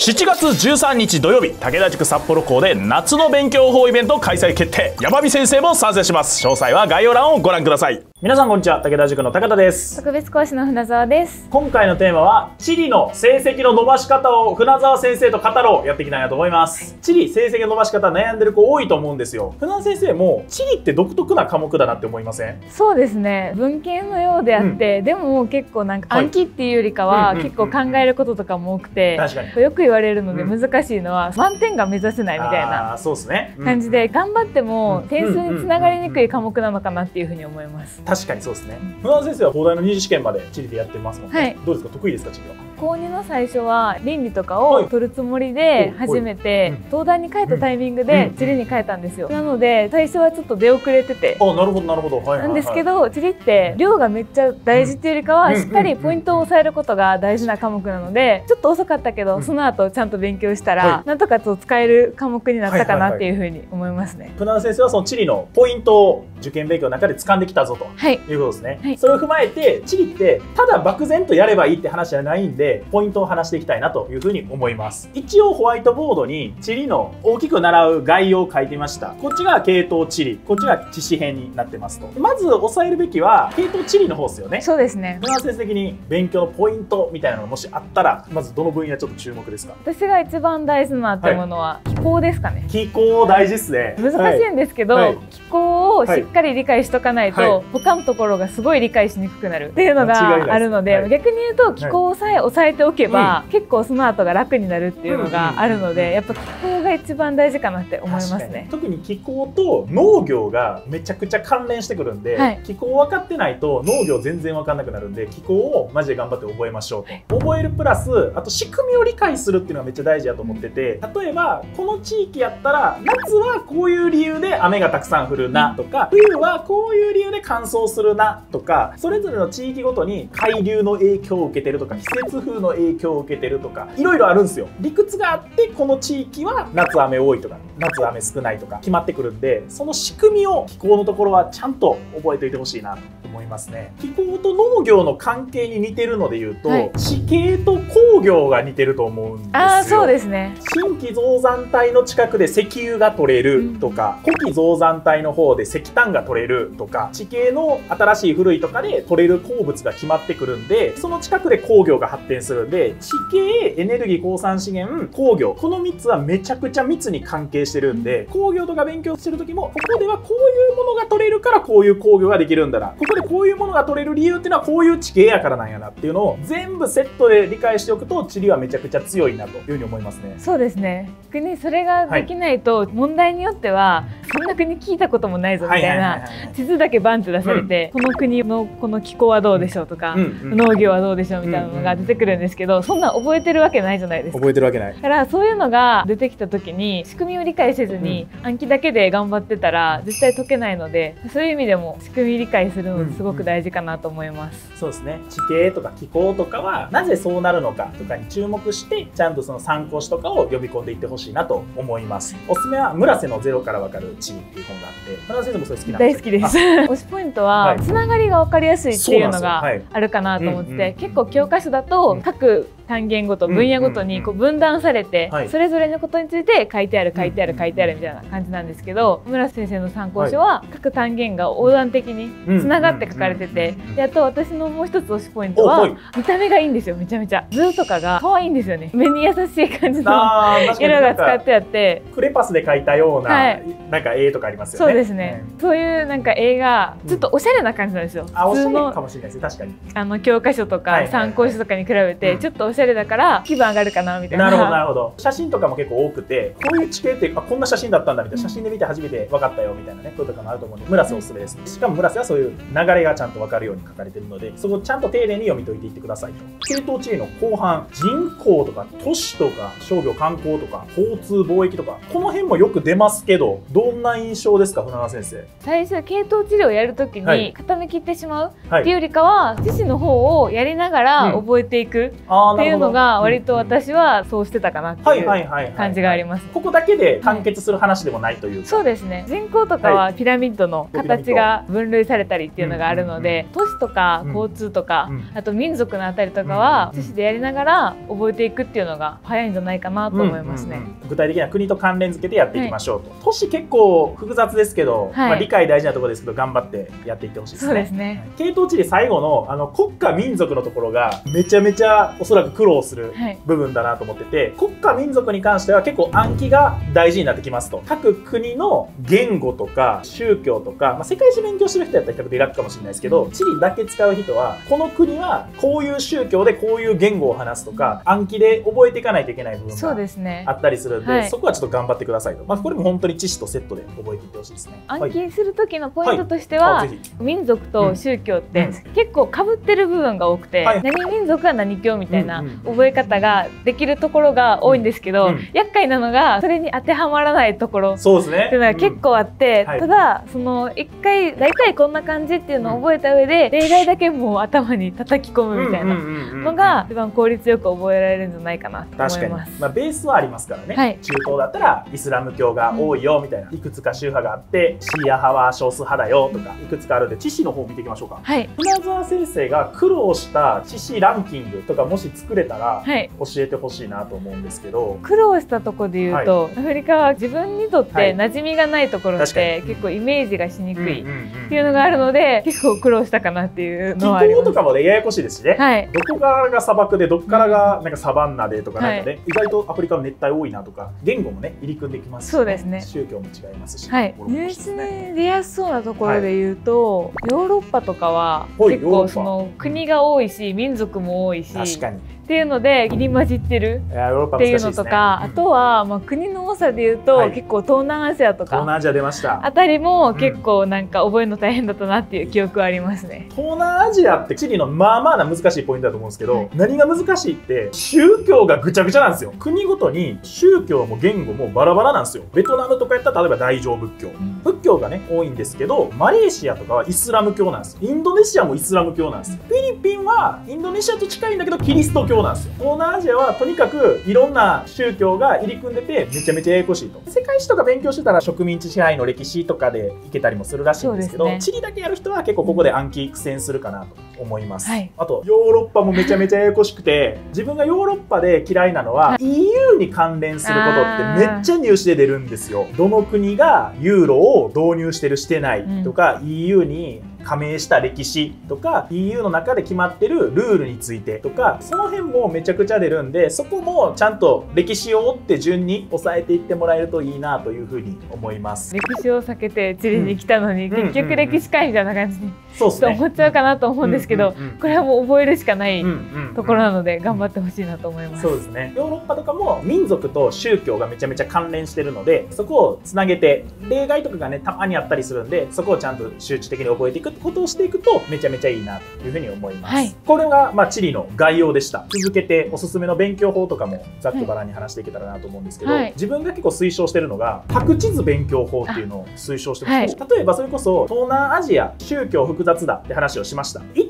7月13日土曜日武田塾札幌校で夏の勉強法イベント開催決定。山美先生も参戦します。詳細は概要欄をご覧ください。皆さんこんにちは武田塾の高田です。特別講師の船澤です。今回のテーマは地理の成績の伸ばし方を船澤先生と語ろうやっていきたいなと思います。地理成績の伸ばし方悩んでる子多いと思うんですよ。船澤先生も地理って独特な科目だなって思いません？そうですね。文系のようであって、でも結構なんかはい。暗記っていうよりかうんうんはうんうん。結構考えることとかも多くて、確かに。よく言われるのでうん。難しいのは満点が目指せないみたいあなーそうですね。感じで頑張ってもうん。点数につながりにくい科目なのかなっていうふうに思います。確かにそうですね。船田先生は東大の二次試験まで地理でやってますもんね、はい。どうですか？得意ですか？地理は高2の最初は倫理とかはい。を取るつもりで初めてうん。東大に帰ったタイミングうん。で地理に変えたんですよ。なので最初はちょっと出遅れてて。あなるほどなるほど、はいはいはい。なんですけど地理って量がめっちゃ大事っていうよりかうん。はしっかりポイントを押さえることが大事な科目なのでちょっと遅かったけうん。どその後ちゃんと勉強したはらなんとかと使える科目になったかはいはいはいなってい。うふうに思いますね。船田先生はその地理のポイントを受験勉強の中で掴んできたぞとはい。いうことですね、はい。それを踏まえて地理ってただ漠然とやればいいって話じゃないんでポイントを話していきたいなというふうに思います。一応ホワイトボードに地理の大きく習う概要を書いてみました。こっちが系統地理こっちが知識編になってますと。まず押さえるべきは系統地理の方ですよね。そうですね。船田先生的に勉強のポイントみたいなのがもしあったらまずどの分野ちょっと注目ですか？私が一番大事だなって思うのは気候ですかね。気候大事ですね。難しいんですけど、はい。気候をしっかり理解しとかないと、はい。他のところがすごい理解しにくくなるっていうのがあるので、はい。逆に言うと気候さえ抑えておけば、結構その後が楽になるっていうのがあるので、うんうん。やっぱ気候が一番大事かなって思いますね。特に気候と農業がめちゃくちゃ関連してくるんで、はい。気候分かってないと農業全然分かんなくなるんで気候をマジで頑張って覚えましょうと、覚えるプラスあと仕組みを理解するっていうのがめっちゃ大事だと思ってて例えばこの地域やったら夏はこういう理由で雨がたくさん降るなとか冬はこういう理由で乾燥するなとかそれぞれの地域ごとに海流の影響を受けてるとか季節風の影響を受けてるとかいろいろあるんですよ。理屈があってこの地域は夏雨多いとか夏雨少ないとか決まってくるんでその仕組みを気候のところはちゃんと覚えておいてほしいなと思いますね。気候と農業の関係に似てるので言うと、はい。地形と工業が似てると思うんですよ。ああそうですね。新規造山帯の近くで石油が取れるとか、古規造山帯の方で石炭が取れるとか地形の新しい古いとかで取れる鉱物が決まってくるんでその近くで工業が発展するんで地形エネルギー鉱産資源工業この3つはめちゃくちゃ密に関係してるんで工業とか勉強してる時もここではこういうものが取れるからこういう工業ができるんだな。ここでこういうものが取れる理由っていうのはこういう地形やからなんやなっていうのを全部セットで理解しておくと地理はめちゃくちゃ強いなというふうに思いますね。そうですね。逆にそれができないと、問題によってはそんな国聞いたこともないぞみたいな地図だけバンって出されて、この国のこの気候はどうでしょうとか、うんうん農業はどうでしょうみたいなのが出てくるんですけど、そんなん覚えてるわけないじゃないですか。覚えてるわけない。だからそういうのが出てきた時に仕組みを理解せずに暗記だけで頑張ってたら絶対解けないのでそういう意味でも仕組み理解するのすごく大事かなと思います。そうですね。地形とか気候とかはなぜそうなるのかとかに注目してちゃんとその参考書とかを呼び込んでいってほしいなと思います。おすすめは村瀬のゼロからわかる地理っていう本があって村瀬先生もそれ好きなん大好きです。推しポイントは、はい。つながりが分かりやすいっていうのがあるかなと思ってて、うんうん。結構教科書だとうん。各単元ごとうん分野ごとにこう分断されて、はい。それぞれのことについて書いてある書いてあるうん書いてあるみたいな感じなんですけど村瀬先生の参考書は各単元が横断的につながって書かれててうんであと私のもう一つ推しポイントは見た目がいいんですよめちゃめちゃ。図とかが可愛いんですよね。目に優しい感じの色が使ってあって。クレパスで描いたような、はい。なんか絵とかありますよね。そうですね、そういうなんか映画ちょっとおしゃれな感じなんですよ、あおしゃれかもしれないです。ね確かに。あの教科書とか参考書とかに比べてうん。ちょっとおしゃれだから気分上がるかなみたいな。なるほどなるほど。写真とかも結構多くてこういう地形ってあこんな写真だったんだみたいな。写真で見て初めて分かったよみたいなね。こととかもあると思うんで村瀬おすすめですしかも村瀬はそういう流れがちゃんと分かるように書かれてるのでそこをちゃんと丁寧に読み解いていってくださいと。系統地理の後半人口とか都市とか商業観光とか交通貿易とかこの辺もよく出ますけどどんな印象ですか船川先生？最初系統治療をやるときはい。に固めきってしまう？はい。っていうよりかは知識の方をやりながらうん。覚えていく。っていいうのが割と私はそうしてたかなっていう感じがあります。ここだけで完結する話でもないというそうですね。人口とかはピラミッドの形が分類されたりっていうのがあるので、都市とか交通とか、あと民族のあたりとかは都市でやりながら覚えていくっていうのが早いんじゃないかなと思いますね。具体的な国と関連付けてやっていきましょうと。都市結構複雑ですけど、まあ理解大事なところですけど頑張ってやっていってほしいですね。そうですね。系統地理最後のあの国家民族のところがめちゃめちゃおそらく苦労する部分だなと思ってて、国家民族に関しては結構暗記が大事になってきますと。各国の言語とか宗教とか、まあ、世界史勉強してる人やったら比較的楽かもしれないですけど、地理だけ使う人は、この国はこういう宗教でこういう言語を話すとか、暗記で覚えていかないといけない部分があったりするんで、そ、ねはい、そこはちょっと頑張ってくださいと。まあ、これも本当に知識とセットで覚えていってほしいですね。暗記する時のポイントとしては、はい、民族と宗教って結構かぶってる部分が多くて、何民族は何教みたいな覚え方ができるところが多いんですけど、厄介なのがそれに当てはまらないところそうですねっていうのが結構あって、ただその一回大体こんな感じっていうのを覚えた上で例題だけもう頭に叩き込むみたいなのが一番効率よく覚えられるんじゃないかなと思います。まあベースはありますからね。はい、中東だったらイスラム教が多いよみたいな、いくつか宗派があってシーア派は少数派だよとかいくつかあるんで知識の方を見ていきましょうか。はい。船沢先生が苦労した知識ランキングとかもし作れたら教えてほしいなと思うんですけど。苦労したとこで言うと、はい、アフリカは自分にとって馴染みがないところって結構イメージがしにくいっていうのがあるので結構苦労したかなっていうのはあります。とかもねややこしいですしね、はい、どこからが砂漠でどこからがなんかサバンナでとかなんかね、はい、意外とアフリカの熱帯多いなとか言語もね入り組んできますし、ね、そうですね。宗教も違いますし、はい、入試に出やすそうなところで言うと、ヨーロッパとかは結構その国が多いし民族も多いし。確かにっていうので入り混じってるっていうのとか、ね、あとはまあ国の多さでいうと、はい、結構東南アジアとか東南アジア出ました。あたりも結構なんか覚えるの大変だったなっていう記憶はありますね、東南アジアって地理のまあまあな難しいポイントだと思うんですけど、はい、何が難しいって宗教がぐちゃぐちゃなんですよ。国ごとに宗教も言語もバラバラなんですよ。ベトナムとかやったら例えば大乗仏教、うん、仏教がね多いんですけどマレーシアとかはイスラム教なんです。インドネシアもイスラム教なんです、フィリピンはインドネシアと近いんだけどキリスト教なんですよ。東南アジアはとにかくいろんな宗教が入り組んでてめちゃめちゃややこしいと。世界史とか勉強してたら植民地支配の歴史とかでいけたりもするらしいんですけど、ね、地理だけやる人は結構ここで暗記苦戦するかなと思います、はい、あとヨーロッパもめちゃめちゃややこしくて自分がヨーロッパで嫌いなのは、はい、EU に関連することってめっちゃ入試で出るんですよ。どの国がユーロを導入してるしてないとか、うん、EU に加盟した歴史とか EU の中で決まってるルールについてとかその辺もめちゃくちゃ出るんでそこもちゃんと歴史を追って順に抑えていってもらえるといいなというふうに思います。歴史を避けて地理に来たのに、うん、結局歴史会みたいな感じに、そうすね、思っちゃうかなと思うんですけど、これはもう覚えるしかないところなので頑張ってほしいなと思います、そうですね。ヨーロッパとかも民族と宗教がめちゃめちゃ関連してるのでそこをつなげて例外とかがねたまにあったりするんでそこをちゃんと集中的に覚えていくことをしていくとめちゃめちゃいいなというふうに思います、はい、これがまあ地理の概要でした。続けておすすめの勉強法とかもざっくばらんに話していけたらなと思うんですけど、はい、自分が結構推奨してるのが白地図勉強法っていうのを推奨してます、はい、例えばそれこそ東南アジア宗教複雑だって話をしました。一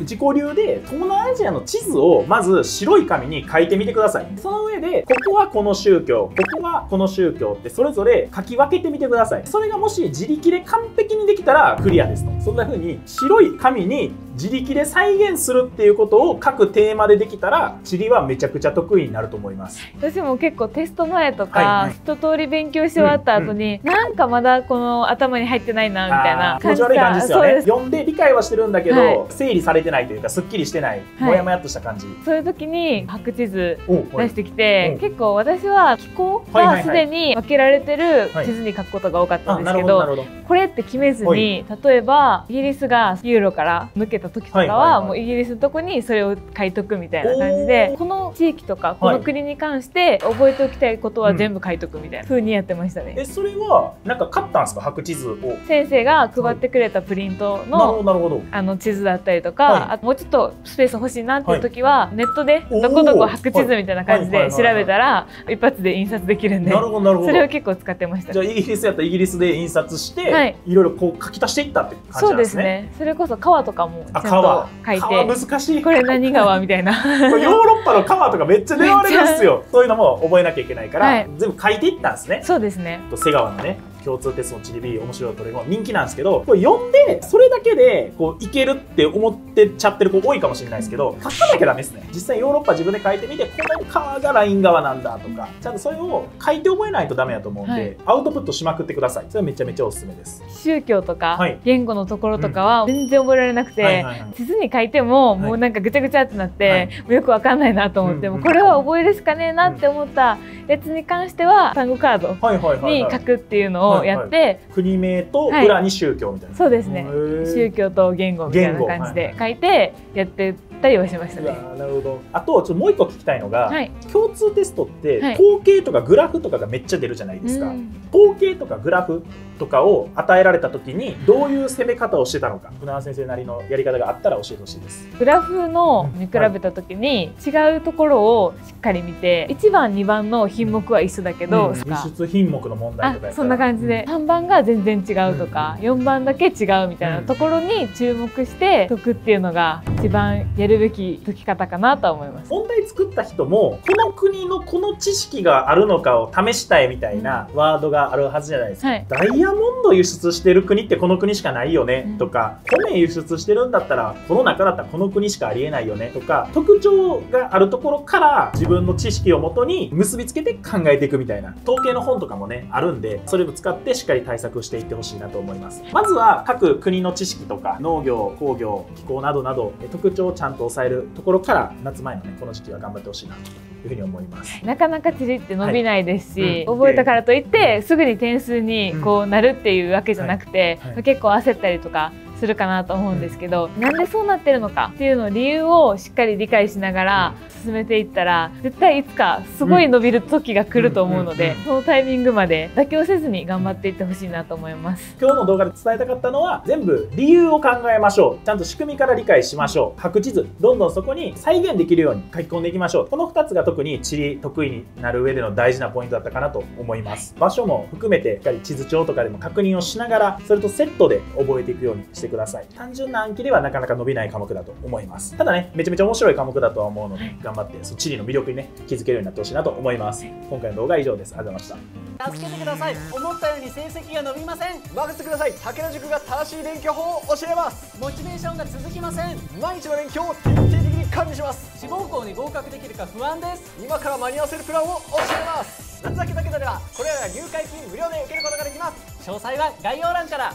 自己流で東南アジアの地図をまず白い紙に書いてみてください。その上でここはこの宗教ここはこの宗教ってそれぞれ書き分けてみてください。それがもし自力で完璧にできたらクリアですと。そんな風に白い紙に自力で再現するっていうことを各テーマでできたら地理はめちゃくちゃ得意になると思います。私も結構テスト前とか、はい。はい、一通り勉強し終わった後に、うんうん、なんかまだこの頭に入ってないなみたいな気持ち悪い感じですよね。読んで理解はしてるんだけど、はい、整理されてないというかすっきりしてない、もやもやっとした感じ。そういう時に白地図出してきて結構私は気候がすでに分けられてる地図に書くことが多かったんですけどこれって決めずに例えばイギリスがユーロから抜けた時とかはもうイギリスのとこにそれを書いとくみたいな感じでこの地域とかこの国に関して覚えておきたいことは全部書いとくみたいなふうにやってましたね。えそれはなんか買ったんですか？白地図を。先生が配ってくれたプリントのなるほどあの地図だったりとか、はい、あともうちょっとスペース欲しいなっていう時は、はい、ネットでどこどこ白地図みたいな感じで調べたら一発で印刷できるんで。なるほどなるほど。それを結構使ってました。じゃあイギリスやったらイギリスで印刷して、はい、いろいろこう書き足していったって感じなんですね。そうですね。それこそ川とかもちゃんと書いて。難しい。これ何川みたいな。ヨーロッパの川とかめっちゃ出られるんですよ。そういうのも覚えなきゃいけないから、はい、全部書いていったんですね。そうですね。瀬川のね共通テストのチリビ面白いトレも人気なんですけどこれ読んでそれだけでこういけるって思ってちゃってる子多いかもしれないですけど書かなきゃダメですね。実際ヨーロッパ自分で書いてみてこの川がライン側なんだとかちゃんとそれを書いて覚えないとダメだと思うんで、はい、アウトプットしまくってください。それはめちゃめちゃおすすめです。宗教とか、言語のところとかは全然覚えられなくて、地図に書いてももうなんかぐちゃぐちゃってなって、もうよくわかんないなと思って、もこれは覚えるしかねえなって思ったやつに関しては単語カードに書くっていうのをやって、国名と裏に宗教みたいな、はい、そうですね。宗教と言語みたいな感じで書いてやってたりはしましたね。なるほど。あとちょっともう一個聞きたいのが、はい、共通テストって統計とかグラフとかがめっちゃ出るじゃないですか。はい、統計とかグラフとかを与えられた時にどういう攻め方をしてたのか、船川先生なりのやり方があったら教えてほしいです。グラフの見比べた時に違うところをしっかり見て、1番2番の品目は一緒だけど、うん、輸出品目の問題とかそんな感じで3番が全然違うとか、うん、4番だけ違うみたいなところに注目して解くっていうのが一番やるべき解き方かなと思います。問題作った人もこの国のこの知識があるのかを試したいみたいなワードがあるはずじゃないですか。はい、ダモンド輸出してる国ってこの国しかないよねとか、米輸出してるんだったらこの中だったらこの国しかありえないよねとか特徴があるところから自分の知識をもとに結びつけて考えていくみたいな統計の本とかもねあるんでそれを使ってしっかり対策していってほしいなと思います。まずは各国の知識とか農業工業気候などなど特徴をちゃんと抑えるところから夏前のねこの時期は頑張ってほしいなというふうに思います。なかなか地理って伸びないですし、はい。うん、覚えたからといってすぐに点数にこうなるっていうわけじゃなくて、結構焦ったりとかするかなと思うんですけど、うん、なんでそうなってるのかっていうの理由をしっかり理解しながら進めていったら絶対いつかすごい伸びる時が来ると思うので、そのタイミングまで妥協せずに頑張っていってほしいなと思います。今日の動画で伝えたかったのは全部理由を考えましょう。ちゃんと仕組みから理解しましょう。各地図どんどんそこに再現できるように書き込んでいきましょう。この2つが特に地理得意になる上での大事なポイントだったかなと思います。場所も含めてしっかり地図帳とかでも確認をしながらそれとセットで覚えていくようにしてください。単純な暗記ではなかなか伸びない科目だと思います。ただねめちゃめちゃ面白い科目だとは思うので頑張ってそ地理の魅力にね気づけるようになってほしいなと思います。今回の動画は以上です。ありがとうございました。助けてください。思ったように成績が伸びません。任せてください。武田塾が正しい勉強法を教えます。モチベーションが続きません。毎日の勉強を徹底的に管理します。志望校に合格できるか不安です。今から間に合わせるプランを教えます。夏だけだけではこれらが入会金無料で受けることができます。詳細は概要欄から